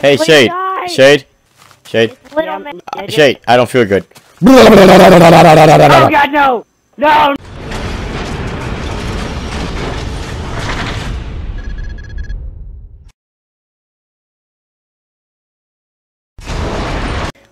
Hey, Please Shade. die. Shade. Shade. Little Yeah, man. I just- Shade. I don't feel good. Oh God, no, no.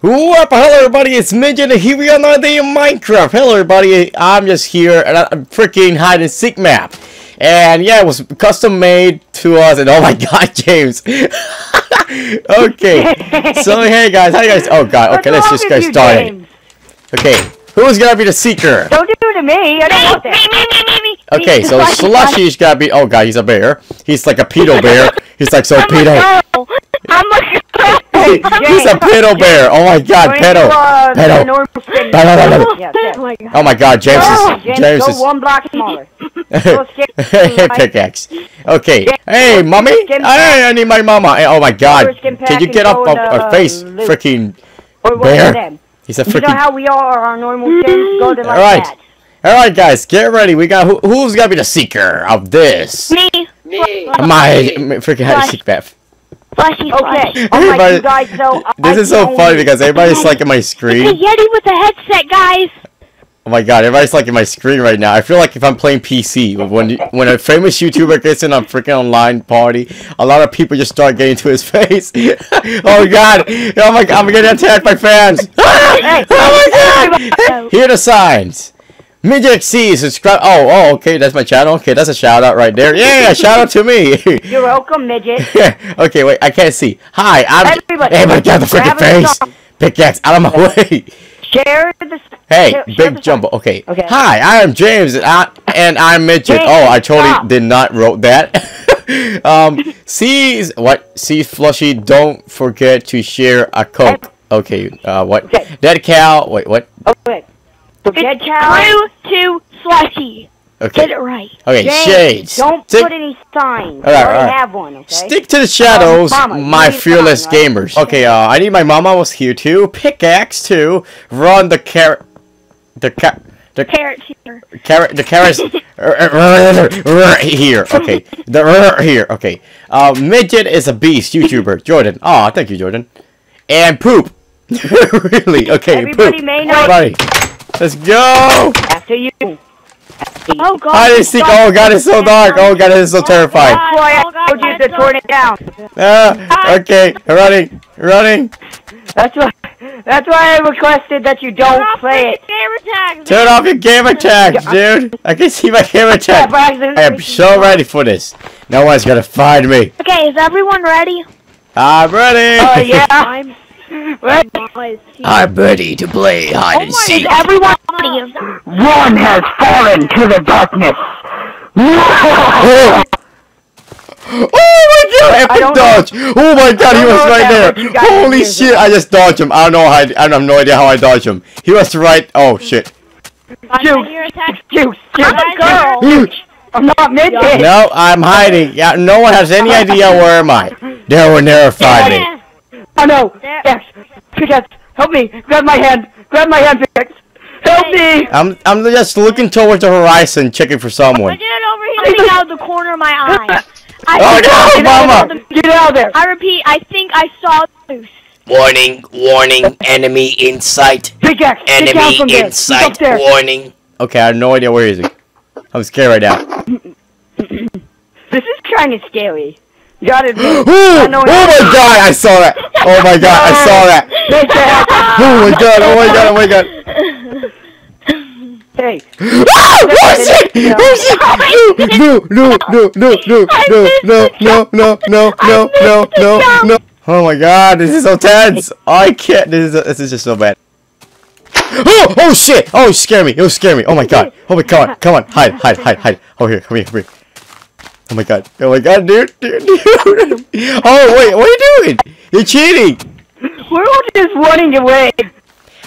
What? Hello, everybody. It's Midget, and here we are on another day in Minecraft. Hello, everybody. I'm just here at a freaking hide and seek map, and yeah, it was custom made to us. And oh my God, James. okay. So hey, guys, how you guys? Oh God. Okay, let's just wrong get with started. Okay, who's gonna be the seeker? Don't do it to me. I don't want that. me, me, me, me. Okay, so Slushy's gotta be. Oh God, he's a bear. He's like a pedo bear. He's like so I'm a pedo. girl. I'm a He's a pedo bear. Oh my God, piddle, piddle. piddle. Oh, oh my God, James is oh, James is one block smaller. Pickaxe. Okay. Hey, mommy. Hey, I need my mama. Oh my God. Can you get up our face, freaking bear? He's a freaking. You know how we are our normal skins go to like right. that. All right, guys, get ready. We got who, who's gonna be the seeker of this? Me. Me. My freaking how to seek that. Flashy, Okay. flashy. Oh my Everybody- guys, so This I is so funny because everybody's liking my It's a screen. Yeti with a headset, guys. Oh my god, everybody's liking my screen right now. I feel like if I'm playing PC, when when a famous YouTuber gets in a freaking online party, a lot of people just start getting to his face. oh god, oh my god, I'm getting attacked by fans. Oh my god, here are the signs. MidgeyXD, subscribe. Oh, oh, okay, that's my channel. Okay, that's a shout out right there. Yeah, shout out to me. You're welcome, midget. okay, wait, I can't see. Hi, I'm. Everybody, my god, the freaking face. Pickaxe out of my way. Share the. Hey, share- share Big the Jumbo. Okay. Okay. Hi, I am James, and, I, and I'm Midget. James, oh, I totally stop. did not wrote that. um, see what? See, Flushy. Don't forget to share a coke. Okay. Uh, what? Okay. Dead cow. Wait, what? Okay. So It's cow. true to Slushy. Okay. Get it right. Okay. James, Shades. Don't Stick, put any signs. Alright, I already alright. have one. Okay. stick to the shadows, Um, Mama, my need a fearless right? gamers. Okay. Uh, I need my mama was here too. Pickaxe too. Run the carrot. The cat. The Carrot here. Carrot, the carrots here. Okay, the here. Okay. Uh, midget is a beast. YouTuber Jordan. Oh, thank you, Jordan. And poop. really? Okay, Everybody poop. may not. Everybody, let's go. After you. Oh god. I didn't see. Oh God, it's so dark. Oh God, it is so terrifying. That's why Oh, I God, told you to that's turn it down. Ah, okay, running, running. That's why. That's why I requested that you don't play it. Gamer tags. Turn off your camera tags, dude. I can see my camera Yeah, tag. by accident. I am so ready for this. No one's gonna find me. Okay, is everyone ready? I'm ready. Oh yeah. I'm. Right. I'm ready to play hide and oh Is seek. everyone? One has fallen to the darkness. Oh! Oh my god, epic don't dodge! Oh my god, he was right there! Holy shit. I just dodged him. I don't know how I, I have no idea how I dodged him. He was right. Oh shit. I'm Juice. here. Juice. Juice. I'm a girl. I'm not midget. No, I'm hiding. Yeah, no one has any idea where am I. They will never find me. Oh no. There. Yes. Pickaxe. Help me. Grab my hand. Grab my hand, Pickaxe. Help me. I'm I'm just looking towards the horizon, checking for someone. I someone. did it over here. Looking out of the corner of my eye. I Oh no, Get out of mama! there. Get out of there. I repeat, I think I saw Zeus. Warning, warning, enemy in sight. Pickaxe. Get down Enemy from there. in He's up sight. there. Warning. Okay, I have no idea where he is. I'm scared right now. This is kind of scary. You gotta admit. Oh, oh my god, I saw that! Oh my god, I saw that! Oh my god, oh my god, oh my god! Hey. Oh shit! Oh shit! No, no, no, no, no, no, no, no, no, no, no, no, no, no. Oh my god, this is so tense. I can't. This is this is just so bad. Oh, oh shit! Oh, scare me! It was scare me! Oh my god! Oh my god! Come on, hide, hide, hide, hide! Oh here, come here, come here! Oh my god! Oh my god, dude, dude, dude! Oh wait, what are you doing? You're cheating! We're all just running away.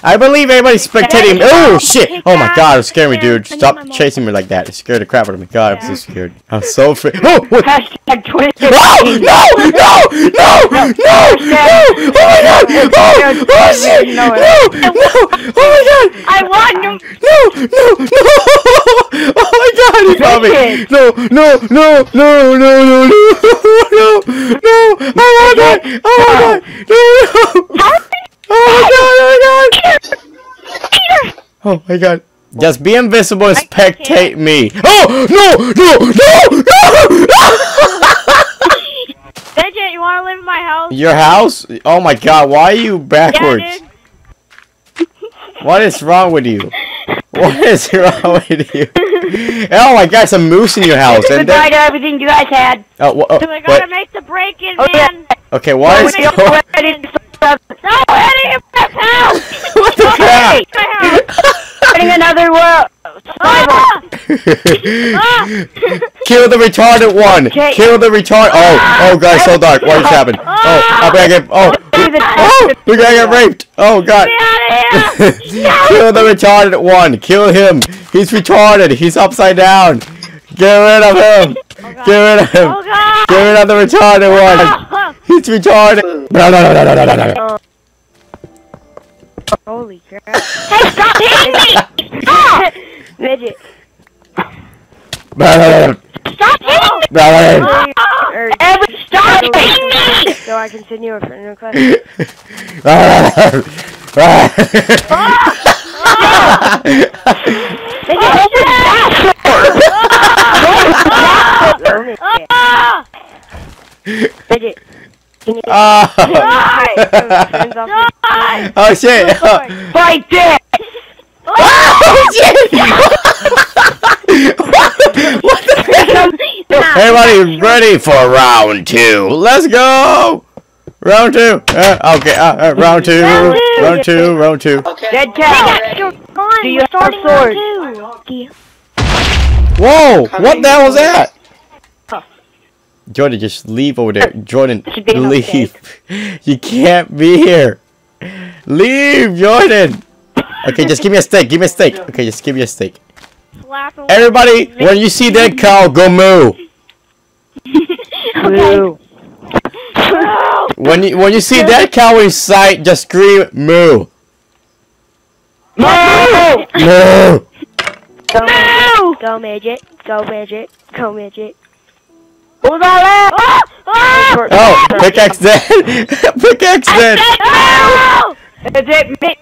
I believe everybody's spectating. Oh shit! Oh my god, it scared me, dude. Stop chasing me like that. It scared the crap out of me. God, I'm so scared. I'm so afraid. Oh, what? Hashtag 20. Oh no! No! No! No! No! Oh my god! Oh! Oh shit! No! No! Oh my god! I won. No! No! No! Oh my god, he found me! No, no, no, no, no, no, no, no, no! I want that! I want that! No, no! Oh my god! Oh my god! Oh my god! Just be invisible and spectate me. Oh no! No! No! No! Fidget, you want to live in my house? Your house? Oh my god! Why are you backwards? Yeah. What is wrong with you? What is wrong with you? Oh my god, it's a moose in your house. And Goodbye then, to everything you guys had. oh, wha- oh, So we gotta what? make the break-in, Oh, oh man. Okay, why oh is No, Eddie, my house! what the crap? My another world. Survival. Ah! Kill the retarded one. Okay. Kill the retard. Oh, ah! oh god, it's so dark. What just ah! happened? Oh, I'm gonna get. Oh, oh, we're gonna get raped. Oh god. Get out of here! Kill the retarded one. Kill him. He's retarded. He's upside down. Get rid of him. Get rid of him. Oh! Get rid of the retarded one. Ah! He's retarded. Blah, blah, blah, blah, blah, blah, blah. Holy crap. Hey, stop hitting me! Stop! Midget. Stop hitting me! Or, Every stop hitting me! so I continue a friend request. Can you blah. friends off your Die! Oh shit! Fight this! Oh shit! what the heck? Everybody ready for round two? Let's go! Round two. Uh, okay, uh, uh, round two. Round two. Round two. Round two. Dead Hey, cow. guys, you're gone. Do you We're have starting swords? round. Whoa! What the hell was that? Jordan, just leave over there. Jordan, Should be enough leave. You can't be here. Leave, Jordan. Okay, just give me a steak. Give me a steak. Okay, just give me a steak. Everybody, when you see that cow, go moo. Boo. When you when you see that cow in sight, just scream moo. Moo. Moo. Go, midget. Go, midget. Go, midget. Go, midget. Who's all that? Ah! Oh, pickaxe dead. pickaxe dead. No! Is it me?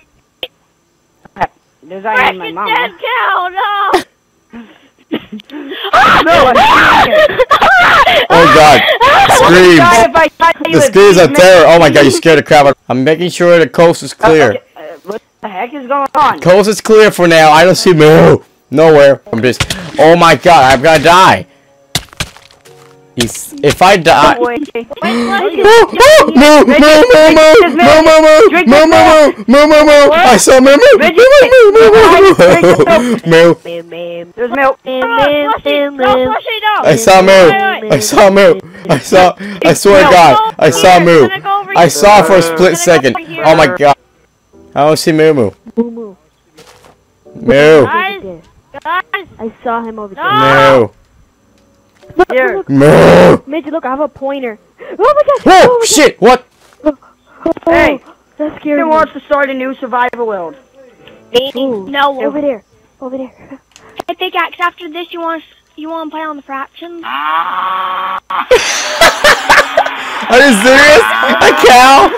There's I my mama. dead cow, no! No, I'm. Oh god. Screams. The screams are terror. Oh my god, you scared the crap out. I'm making sure the coast is clear. Okay, uh, What the heck is going on? Coast is clear for now. I don't see moo. Nowhere. I'm just. Oh my god, I'm gonna die. He's, if I die. Oh, wait, Wait, No, what? no, no, no, no, no, no, no, Drink no, this no, no, no, no, no. I saw moo, moo, Drink moo, moo, moo, moo, moo. Mim, mim. There's milk. Mim, No, mim, Slushy, mim, no, mim. Slushy, no. I saw moo. Wait, wait, I saw moo. I saw. I swear to God, I saw moo. I saw for a split second. Oh my God. I don't see moo moo. Moo, moo. Moo. Guys, guys, I saw him over there. no! Moo. Look, Here. look, Moo. midget, look, I have a pointer. Oh my god! Whoa! oh my Shit! What? God. Oh, Hey. that scared Who me. wants to start a new survival world? Ooh, No. over there, over there. Hey, Pickaxe, after this, you want you want to play on the fractions? Ah. Are you serious? A cow?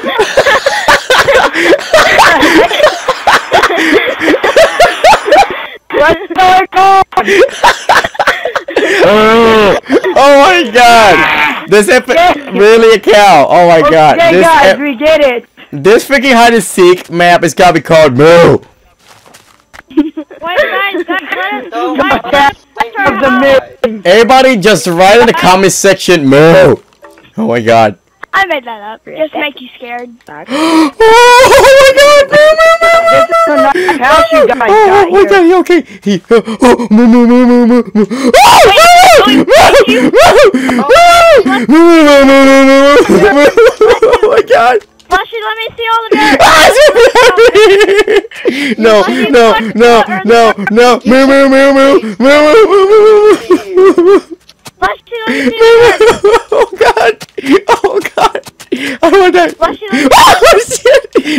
What's going on? oh my God! This epi- really a cow? Oh my God! Okay, This guys, we did it. this freaking hide and seek map is gotta be called Moo. Guys. Oh Everybody, just write in the comment section Moo. Oh my God! I made that up. Just make you scared. oh my God! You guys Oh, got oh my here. Okay? He oh, oh moo moo moo moo moo moo. Oh. Oh my God! Let me see all the dirt. Ah, no, no, no, no, no, moo moo moo moo moo moo moo moo let me see the dirt. Oh God! Oh God! I don't want that. Flushy, let me Oh!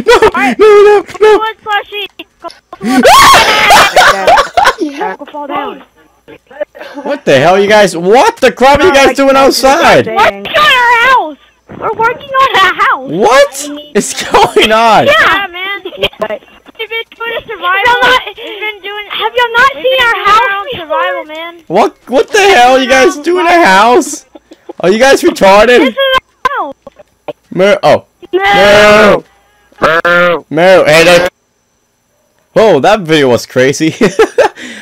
No, no, no, no. Wood, Flushy. Go to wood. Go fall down. What the hell, you guys? What the crap are you guys doing outside? We're working on our house. We're working on a house. What is going on? Yeah, man. We've been doing survival. We've been doing. Have you not seen our house? Survival, man. What what the hell you guys doing in a house? Are you guys retarded? This is our house. Mer oh. No. Meryl. Meryl, hey there. Oh, that video was crazy.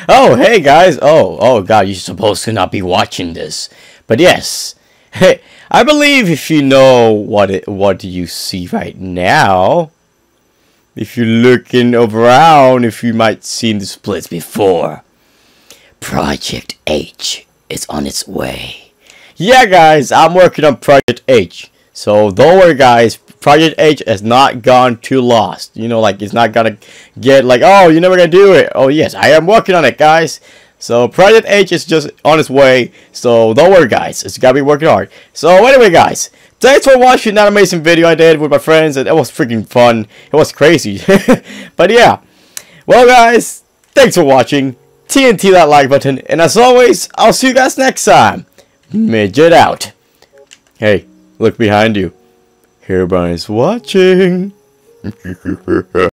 oh, hey guys. Oh, oh god, you're supposed to not be watching this. But yes. Hey, I believe if you know what it what you see right now, if you're looking around, if you might seen the splits before, Project H is on its way. Yeah, guys, I'm working on Project H. So don't worry, guys. Project H has not gone too lost. You know, like it's not gonna get like, oh, you're never gonna do it. Oh yes, I am working on it, guys. So Project H is just on its way. So don't worry, guys. It's gotta be working hard. So anyway, guys, thanks for watching that amazing video I did with my friends. And it was freaking fun. It was crazy. but yeah, well, guys, thanks for watching. TNT that like button, and as always, I'll see you guys next time. Midget out. Hey, look behind you. Everybody's watching.